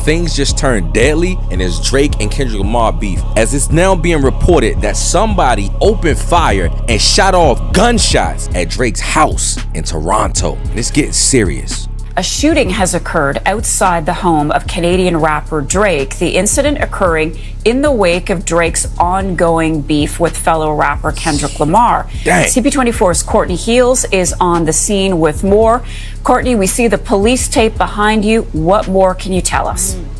things just turned deadly and there's Drake and Kendrick Lamar beef, as it's now being reported that somebody opened fire and shot off gunshots at Drake's house in Toronto. And it's getting serious. A shooting has occurred outside the home of Canadian rapper Drake, the incident occurring in the wake of Drake's ongoing beef with fellow rapper Kendrick Lamar. Dang. CP24's Courtney Heels is on the scene with more. Courtney, we see the police tape behind you. What more can you tell us? Mm.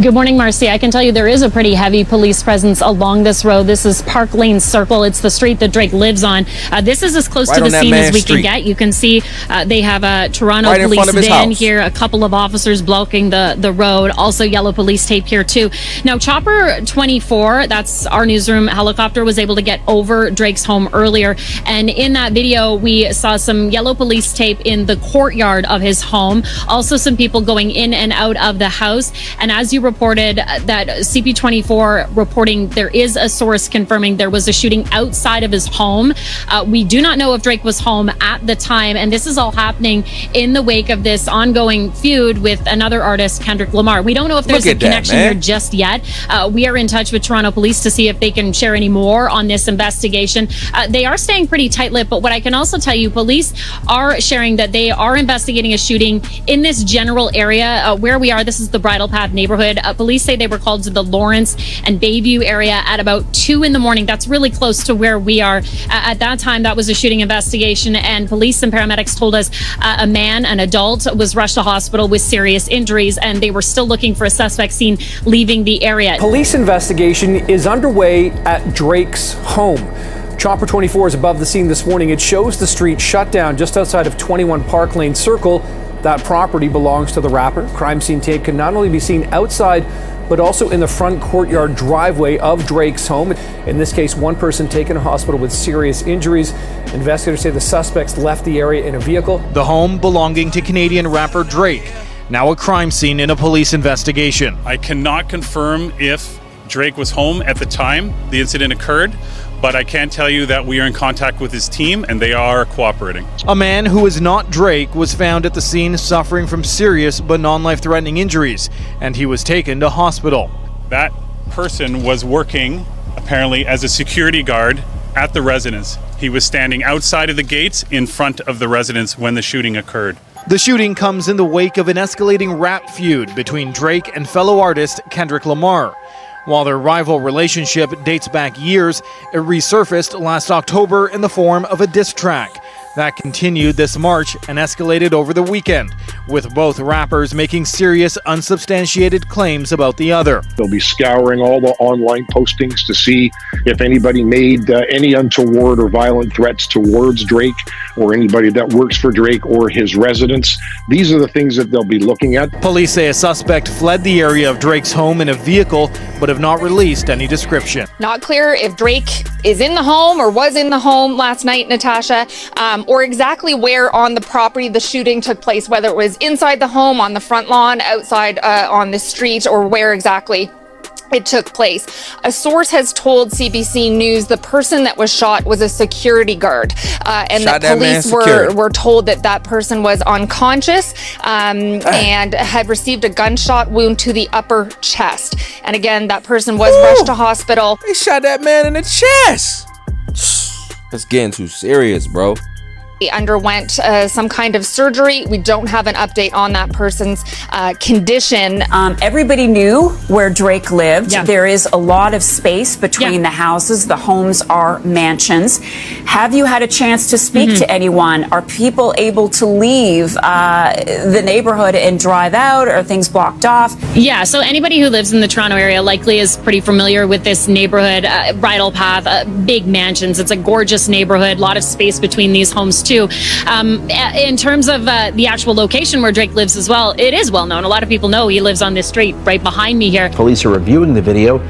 Good morning, Marcy. I can tell you there is a pretty heavy police presence along this road. This is Park Lane Circle. It's the street that Drake lives on. Uh, this is as close Right to the scene as we street. can get. You can see uh, they have a Toronto Right police van house. here, a couple of officers blocking the, the road, also yellow police tape here, too. Now, Chopper 24, that's our newsroom helicopter, was able to get over Drake's home earlier. And in that video, we saw some yellow police tape in the courtyard of his home, also some people going in and out of the house. And as you reported, that CP24 reporting there is a source confirming there was a shooting outside of his home. Uh, we do not know if Drake was home at the time, and this is all happening in the wake of this ongoing feud with another artist, Kendrick Lamar. We don't know if there's a that, connection here just yet. Uh, we are in touch with Toronto Police to see if they can share any more on this investigation. Uh, they are staying pretty tight-lipped, but what I can also tell you, police are sharing that they are investigating a shooting in this general area uh, where we are. This is the Bridle Path neighborhood. Uh, police say they were called to the Lawrence and Bayview area at about two in the morning. That's really close to where we are. Uh, at that time, that was a shooting investigation, and police and paramedics told us uh, a man, an adult, was rushed to hospital with serious injuries, and they were still looking for a suspect seen leaving the area. Police investigation is underway at Drake's home. Chopper 24 is above the scene this morning. It shows the street shut down just outside of 21 Park Lane Circle. That property belongs to the rapper. Crime scene tape can not only be seen outside, but also in the front courtyard driveway of Drake's home. In this case, one person taken to hospital with serious injuries. Investigators say the suspects left the area in a vehicle. The home belonging to Canadian rapper Drake. Now a crime scene in a police investigation. I cannot confirm if Drake was home at the time the incident occurred, but I can tell you that we are in contact with his team and they are cooperating. A man who is not Drake was found at the scene suffering from serious but non life threatening injuries, and he was taken to hospital. That person was working apparently as a security guard at the residence. He was standing outside of the gates in front of the residence when the shooting occurred. The shooting comes in the wake of an escalating rap feud between Drake and fellow artist Kendrick Lamar. While their rival relationship dates back years, it resurfaced last October in the form of a diss track. That continued this March and escalated over the weekend, with both rappers making serious, unsubstantiated claims about the other. They'll be scouring all the online postings to see if anybody made uh, any untoward or violent threats towards Drake or anybody that works for Drake or his residence. These are the things that they'll be looking at. Police say a suspect fled the area of Drake's home in a vehicle, but have not released any description. Not clear if Drake is in the home or was in the home last night, Natasha, um, or exactly where on the property the shooting took place, whether it was inside the home, on the front lawn, outside uh, on the street, or where exactly. It took place. A source has told CBC News the person that was shot was a security guard, uh, and Shot that police were were told that that person was unconscious um, and had received a gunshot wound to the upper chest. And again, that person was rushed to hospital. They shot that man in the chest. That's getting too serious, bro. He underwent uh, some kind of surgery. We don't have an update on that person's uh, condition. Um, everybody knew where Drake lived. Yeah. There is a lot of space between Yeah. the houses. The homes are mansions. Have you had a chance to speak Mm-hmm. to anyone? Are people able to leave uh, the neighborhood and drive out? Are things blocked off? Yeah, so anybody who lives in the Toronto area likely is pretty familiar with this neighborhood, uh, Bridle Path, uh, big mansions. It's a gorgeous neighborhood, a lot of space between these homes, too. Um, in terms of uh, the actual location where Drake lives as well, it is well known. A lot of people know he lives on this street right behind me here. Police are reviewing the video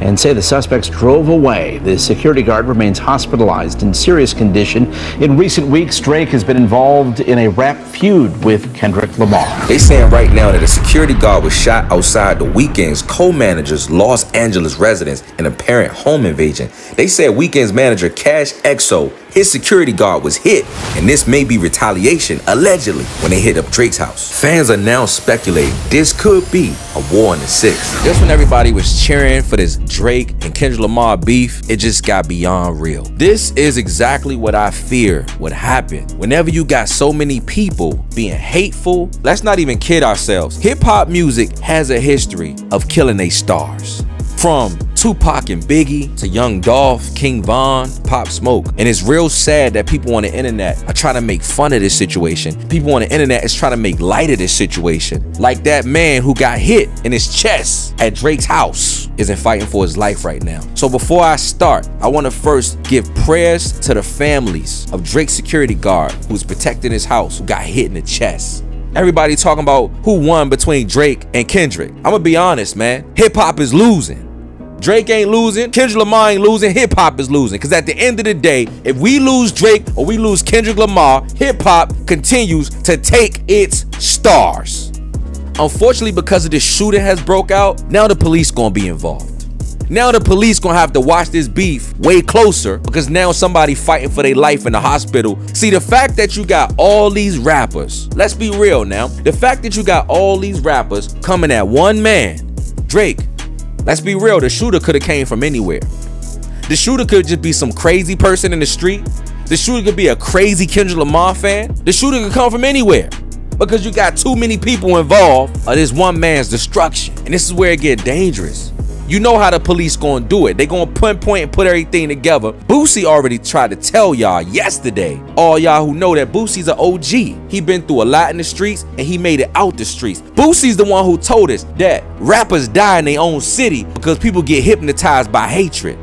and say the suspects drove away. The security guard remains hospitalized in serious condition. In recent weeks, Drake has been involved in a rap feud with Kendrick Lamar. They saying right now that a security guard was shot outside the Weeknd's co-manager's Los Angeles residence in a parent home invasion. They said Weeknd's manager Cash XO his security guard was hit, and this may be retaliation, allegedly, when they hit up Drake's house. Fans are now speculating this could be a war in the six. Just when everybody was cheering for this Drake and Kendrick Lamar beef, it just got beyond real. This is exactly what I fear would happen whenever you got so many people being hateful. Let's not even kid ourselves. Hip hop music has a history of killing they stars. From Tupac and Biggie to Young Dolph, King Von, Pop Smoke. And it's real sad that people on the internet are trying to make fun of this situation. People on the internet is trying to make light of this situation. Like that man who got hit in his chest at Drake's house isn't fighting for his life right now. So before I start, I want to first give prayers to the families of Drake's security guard who's protecting his house, who got hit in the chest. Everybody talking about who won between Drake and Kendrick. I'm gonna be honest, man. Hip hop is losing. Drake ain't losing, Kendrick Lamar ain't losing, hip hop is losing. Because at the end of the day, if we lose Drake or we lose Kendrick Lamar, hip hop continues to take its stars. Unfortunately, because of this shooting has broke out, now the police gonna be involved. Now the police gonna have to watch this beef way closer because now somebody fighting for their life in the hospital. See, the fact that you got all these rappers, let's be real now, the fact that you got all these rappers coming at one man, Drake, Let's be real, the shooter could have came from anywhere. The shooter could just be some crazy person in the street. The shooter could be a crazy Kendrick Lamar fan. The shooter could come from anywhere because you got too many people involved of this one man's destruction. And this is where it get dangerous. You know how the police gonna do it. They gonna pinpoint and put everything together. Boosie already tried to tell y'all yesterday. All y'all who know that Boosie's an OG. He been through a lot in the streets and he made it out the streets. Boosie's the one who told us that rappers die in their own city because people get hypnotized by hatred.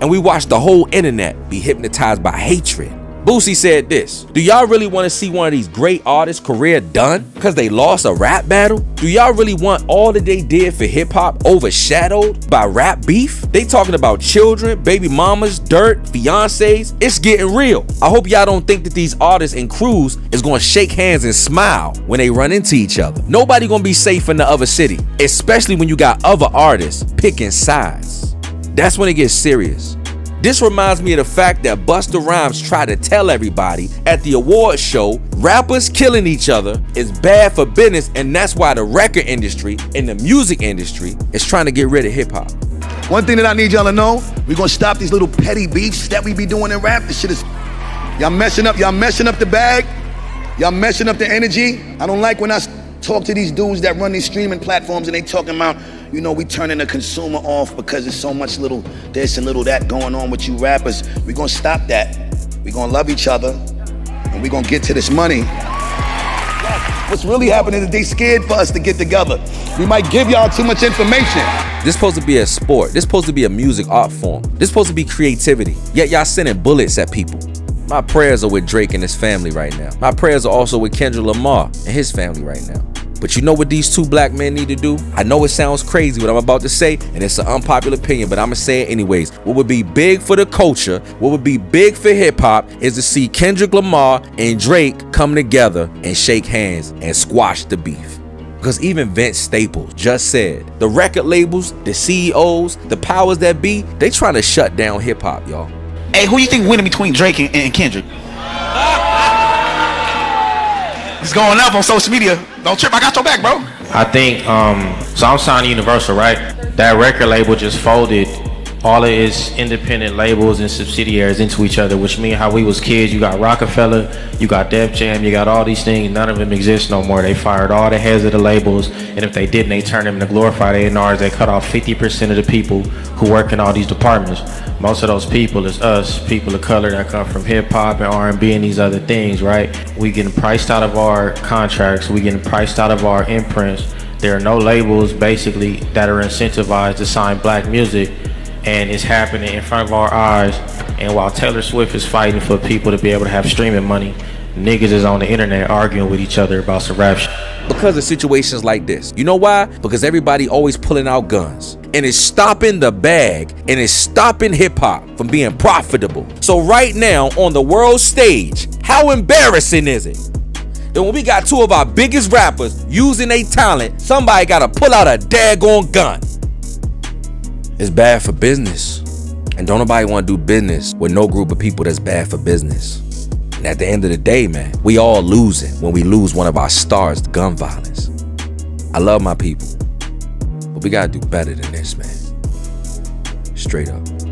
And we watch the whole internet be hypnotized by hatred. Boosie said this Do y'all really want to see one of these great artists' career done because they lost a rap battle? Do y'all really want all that they did for hip hop overshadowed by rap beef? They talking about children, baby mamas, dirt, fiancés. It's getting real. I hope y'all don't think that these artists and crews is going to shake hands and smile when they run into each other. Nobody going to be safe in the other city, especially when you got other artists picking sides. That's when it gets serious. This reminds me of the fact that Busta Rhymes tried to tell everybody at the award show rappers killing each other is bad for business, and that's why the record industry and the music industry is trying to get rid of hip hop. One thing that I need y'all to know, we're gonna stop these little petty beefs that we be doing in rap. This shit is y'all messing up, y'all messing up the bag, y'all messing up the energy. I don't like when I talk to these dudes that run these streaming platforms and they talking about you know, we turning the consumer off because there's so much little this and little that going on with you rappers. We're gonna stop that. We're gonna love each other and we're gonna get to this money. What's really happening is they scared for us to get together. We might give y'all too much information. This supposed to be a sport. This supposed to be a music art form. This supposed to be creativity. Yet y'all sending bullets at people. My prayers are with Drake and his family right now. My prayers are also with Kendrick Lamar and his family right now. But you know what these two black men need to do? I know it sounds crazy what I'm about to say, and it's an unpopular opinion, but I'm gonna say it anyways. What would be big for the culture, what would be big for hip hop, is to see Kendrick Lamar and Drake come together and shake hands and squash the beef. Because even Vince Staples just said the record labels, the CEOs, the powers that be, they trying to shut down hip hop, y'all. Hey, who you think winning between Drake and, and Kendrick? It's going up on social media. Don't trip, I got your back, bro. I think, um, so I'm signing Universal, right? That record label just folded all of its independent labels and subsidiaries into each other, which means how we was kids, you got Roc-A-Fella, you got Def Jam, you got all these things, none of them exist no more. They fired all the heads of the labels, and if they didn't, they turned them into glorified A&Rs. They cut off 50% of the people who work in all these departments. Most of those people is us, people of color that come from hip hop and R&B and these other things, right? We getting priced out of our contracts, we getting priced out of our imprints. There are no labels basically that are incentivized to sign black music and it's happening in front of our eyes. And while Taylor Swift is fighting for people to be able to have streaming money, niggas is on the internet arguing with each other about some rap. Because of situations like this. You know why? Because everybody always pulling out guns. And it's stopping the bag and it's stopping hip hop from being profitable. So right now on the world stage, how embarrassing is it? That when we got two of our biggest rappers using a talent, somebody gotta pull out a daggone gun. It's bad for business. And don't nobody want to do business with no group of people that's bad for business. And at the end of the day, man, we all losing when we lose one of our stars to gun violence. I love my people, but we gotta do better than this, man. Straight up.